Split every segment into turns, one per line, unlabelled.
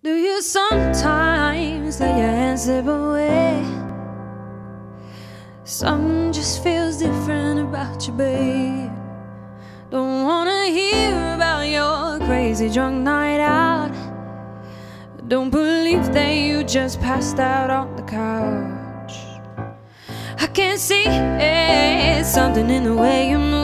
Do you sometimes let your hands slip away? Something just feels different about you, babe. Don't wanna hear about your crazy drunk night out. Don't believe that you just passed out on the couch. I can't see it, something in the way you move.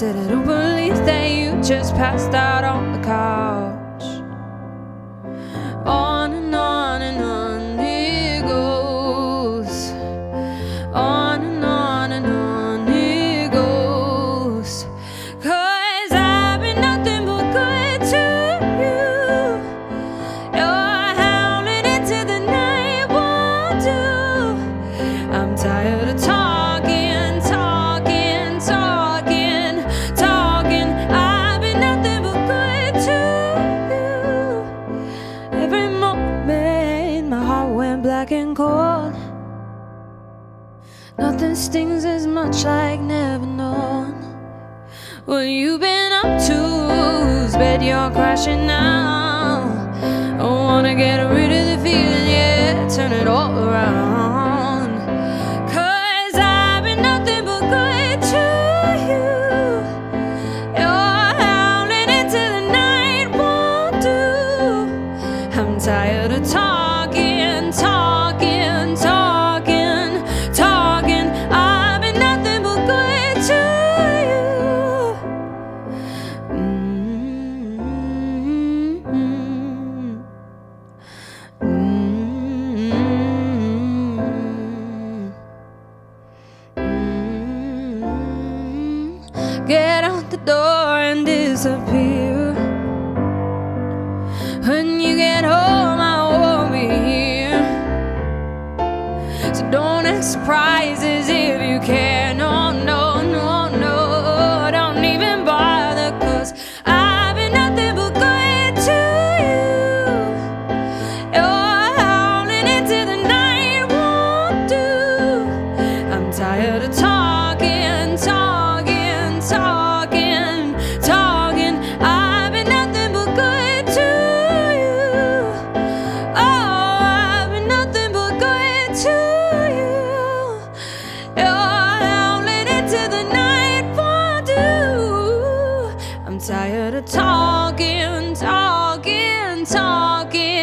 Said I don't believe that you just passed out on the couch. Nothing stings as much like never known. What you been up to? Whose bed you're crashing now? I wanna get rid of the feeling, yeah, turn it all around. Get out the door and disappear. When you get home, I won't be here. So don't act if you if tired of talking, talking, talking.